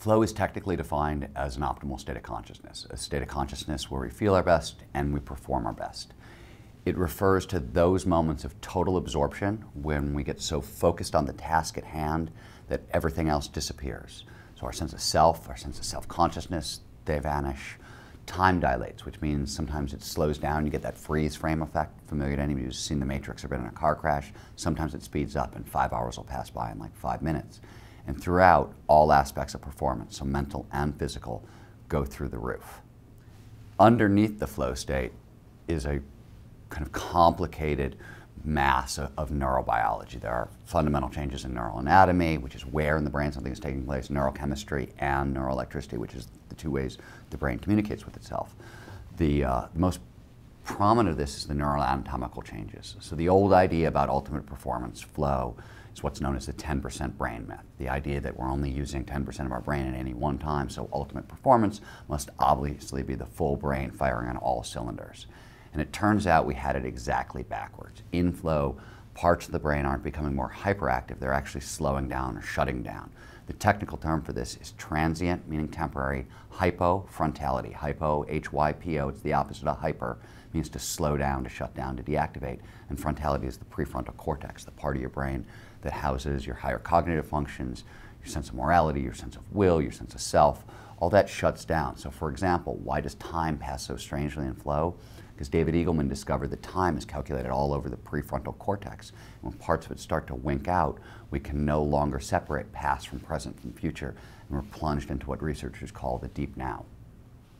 Flow is technically defined as an optimal state of consciousness, a state of consciousness where we feel our best and we perform our best. It refers to those moments of total absorption when we get so focused on the task at hand that everything else disappears. So our sense of self, our sense of self-consciousness, they vanish. Time dilates, which means sometimes it slows down. You get that freeze frame effect, familiar to anybody who's seen The Matrix or been in a car crash. Sometimes it speeds up and five hours will pass by in like five minutes. And throughout, all aspects of performance, so mental and physical, go through the roof. Underneath the flow state is a kind of complicated mass of, of, neurobiology. There are fundamental changes in neural anatomy, which is where in the brain something is taking place, neurochemistry, and neuroelectricity, which is the two ways the brain communicates with itself. The, uh, most prominent of this is the neuroanatomical changes. So the old idea about ultimate performance flow is what's known as the 10% brain myth. The idea that we're only using 10% of our brain at any one time, so ultimate performance must obviously be the full brain firing on all cylinders. And it turns out we had it exactly backwards. In flow, parts of the brain aren't becoming more hyperactive, they're actually slowing down or shutting down. The technical term for this is transient, meaning temporary, hypofrontality. Hypo, H-Y-P-O, it's the opposite of hyper, means to slow down, to shut down, to deactivate. And frontality is the prefrontal cortex, the part of your brain that houses your higher cognitive functions, your sense of morality, your sense of will, your sense of self. All that shuts down. So for example, why does time pass so strangely in flow? Because David Eagleman discovered that time is calculated all over the prefrontal cortex. When parts of it start to wink out, we can no longer separate past from present from future, and we're plunged into what researchers call the deep now.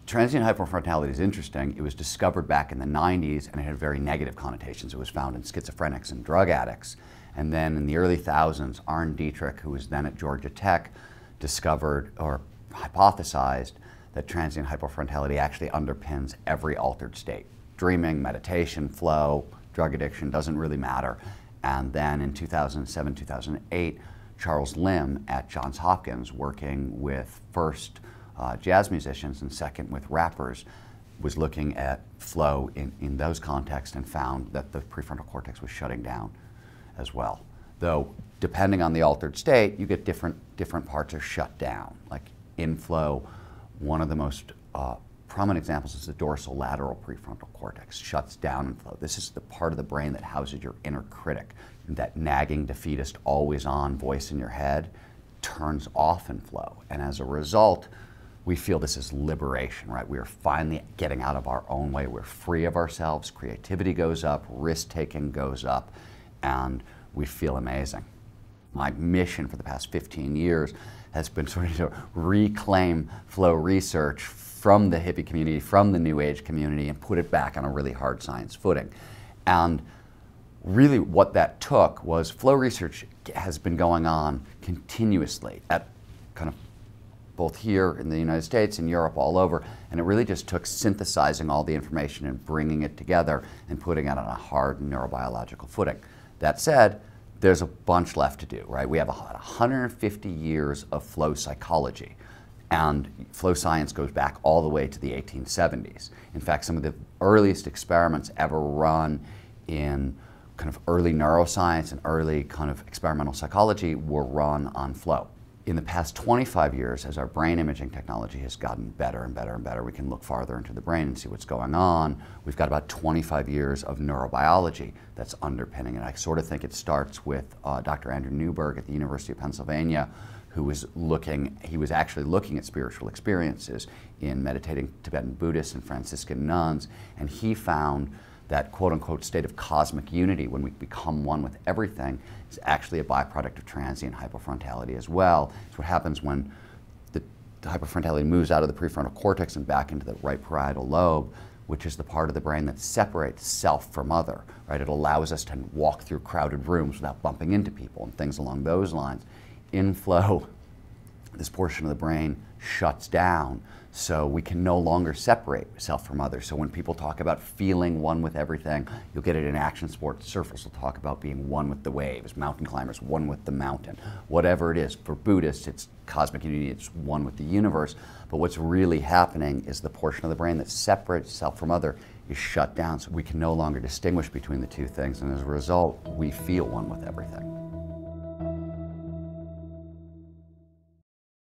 Transient hypofrontality is interesting. It was discovered back in the 90s and it had very negative connotations. It was found in schizophrenics and drug addicts. And then in the early thousands, Arne Dietrich, who was then at Georgia Tech, discovered or hypothesized that transient hypofrontality actually underpins every altered state dreaming, meditation, flow, drug addiction, doesn't really matter. And then in 2007, 2008, Charles Limb at Johns Hopkins, working with first uh, jazz musicians and second with rappers, was looking at flow in, in those contexts and found that the prefrontal cortex was shutting down as well. Though, depending on the altered state, you get different, different parts are shut down. Like in flow, one of the most uh, prominent examples is the dorsolateral prefrontal cortex shuts down in flow. This is the part of the brain that houses your inner critic. That nagging, defeatist, always on voice in your head turns off in flow. And as a result, we feel this is liberation, right? We are finally getting out of our own way. We're free of ourselves. Creativity goes up, risk taking goes up, and we feel amazing. My mission for the past 15 years has been sort of to reclaim flow research from the hippie community, from the New Age community, and put it back on a really hard science footing. And really what that took was flow research has been going on continuously at kind of both here in the United States and Europe all over and it really just took synthesizing all the information and bringing it together and putting it on a hard neurobiological footing. That said, there's a bunch left to do, right? We have 150 years of flow psychology. And flow science goes back all the way to the 1870s. In fact, some of the earliest experiments ever run in kind of early neuroscience and early kind of experimental psychology were run on flow. In the past 25 years, as our brain imaging technology has gotten better and better and better, we can look farther into the brain and see what's going on. We've got about 25 years of neurobiology that's underpinning it. I sort of think it starts with uh, Dr. Andrew Newberg at the University of Pennsylvania, who was looking, he was actually looking at spiritual experiences in meditating Tibetan Buddhists and Franciscan nuns, and he found that quote unquote state of cosmic unity when we become one with everything is actually a byproduct of transient hypofrontality as well. It's what happens when the, the hypofrontality moves out of the prefrontal cortex and back into the right parietal lobe, which is the part of the brain that separates self from other, right? It allows us to walk through crowded rooms without bumping into people and things along those lines inflow, this portion of the brain shuts down. So we can no longer separate self from others. So when people talk about feeling one with everything, you'll get it in action sports. Surfers will talk about being one with the waves, mountain climbers, one with the mountain. Whatever it is, for Buddhists, it's cosmic unity, it's one with the universe. But what's really happening is the portion of the brain that separates self from other is shut down. So we can no longer distinguish between the two things. And as a result, we feel one with everything.